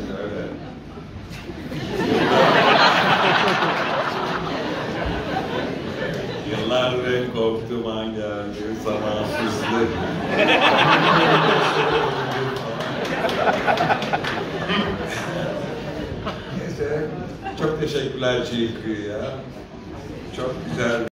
arkadaşlar öyle. Yıllardır en korktuğum geldi, zamansızlık. Neyse, çok teşekkürler Çiğ ya. Çok güzel